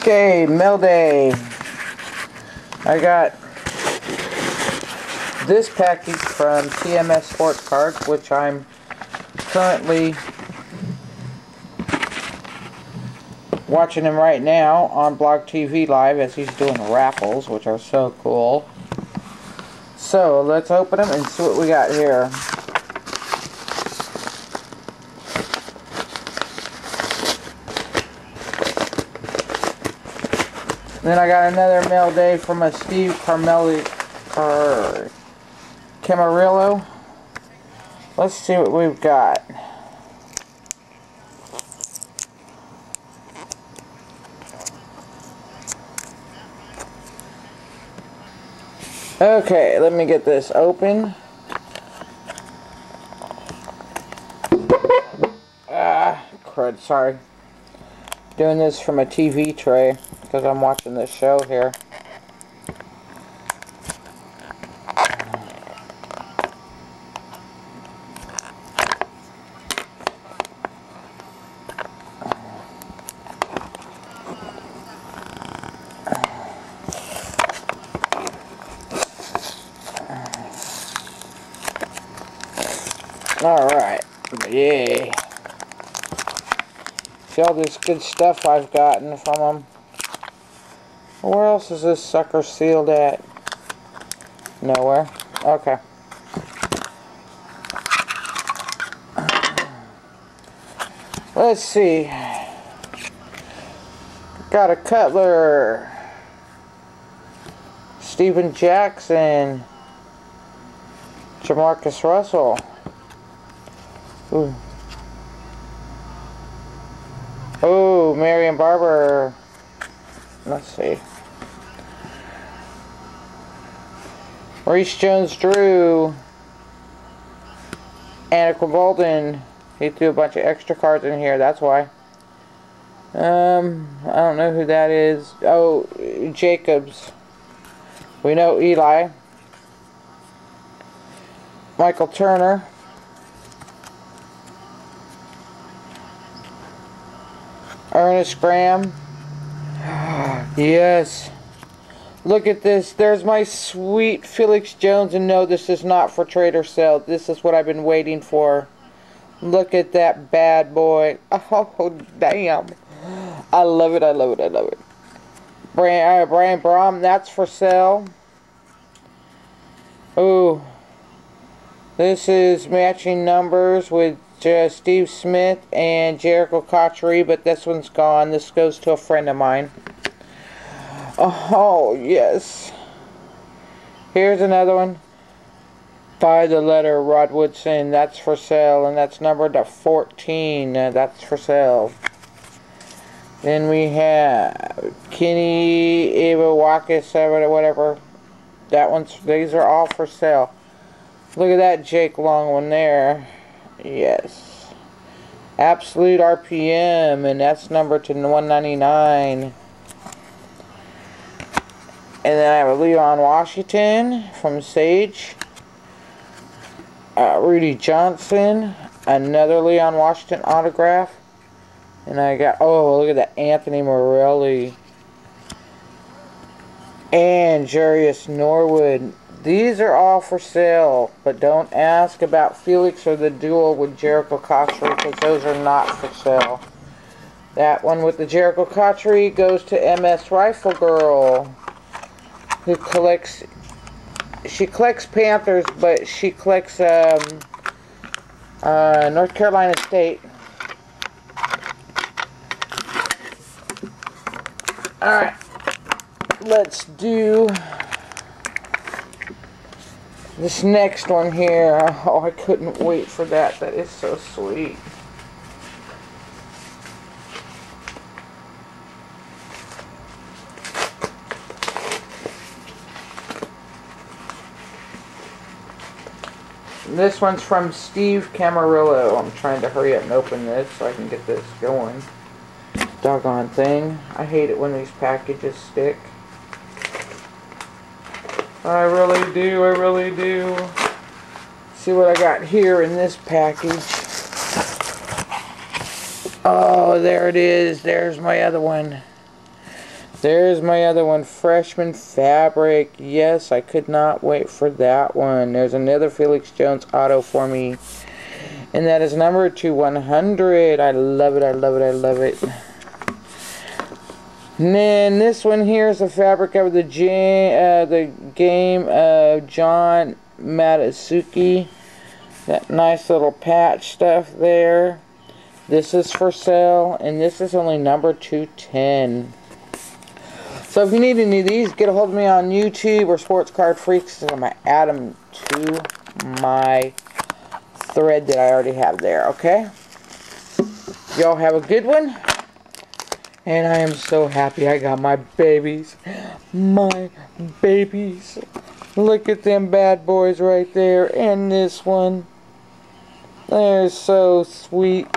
Okay, mail day. I got this package from TMS Sports Cards, which I'm currently watching him right now on Blog TV Live as he's doing raffles, which are so cool. So let's open them and see what we got here. Then I got another mail day from a Steve Carmelli Car Camarillo. Let's see what we've got. Okay, let me get this open. Ah, crud, sorry. Doing this from a TV tray because I'm watching this show here. Alright. Yay. See all this good stuff I've gotten from them. Where else is this sucker sealed at? Nowhere. Okay. Let's see. Got a Cutler. Steven Jackson. Jamarcus Russell. Ooh. Oh, Marion Barber. Let's see. Maurice Jones-Drew. Anquan Boldin. He threw a bunch of extra cards in here, that's why. Um, I don't know who that is. Oh, Jacobs. We know Eli. Michael Turner. Earnest Graham. yes. Look at this. There's my sweet Felix Jones. And no, this is not for trade or sale. This is what I've been waiting for. Look at that bad boy. Oh, damn. I love it. I love it. I love it. Brian, uh, Brian Brohm, that's for sale. Ooh. This is matching numbers with uh, Steve Smith and Jerricho Cotchery, but this one's gone. This goes to a friend of mine. Oh, yes. Here's another one. By the letter Rod Woodson. That's for sale, and that's numbered to 14. Uh, that's for sale. Then we have Kenny Iwawakis, or whatever. That one's, these are all for sale. Look at that Jake Long one there. Yes. Absolute RPM, and that's number to 199. And then I have a Leon Washington from Sage. Uh, Rudi Johnson. Another Leon Washington autograph. And I got, oh, look at that Anthony Morelli. And Jerious Norwood. These are all for sale, but don't ask about Felix or the dual with Jerricho Cotchery because those are not for sale. That one with the Jerricho Cotchery goes to MS Rifle Girl, who collects, she collects Panthers, but she collects um, uh, North Carolina State. Alright, let's do this next one here, oh, I couldn't wait for that. That is so sweet. This one's from Steve Camarillo. I'm trying to hurry up and open this so I can get this going. Doggone thing. I hate it when these packages stick. I really do, I really do. See what I got here in this package. Oh, there it is. There's my other one. There's my other one, Freshman Fabric. Yes, I could not wait for that one. There's another Felix Jones auto for me. And that is number to 100. I love it, I love it, I love it. And then this one here is the fabric of the, uh, the game of John Matsuki. That nice little patch stuff there. This is for sale, and this is only number 210. So if you need any of these, get a hold of me on YouTube or Sports Card Freaks. And I'm going to add them to my thread that I already have there, okay? Y'all have a good one. And I am so happy I got my babies. My babies. Look at them bad boys right there. And this one. They're so sweet.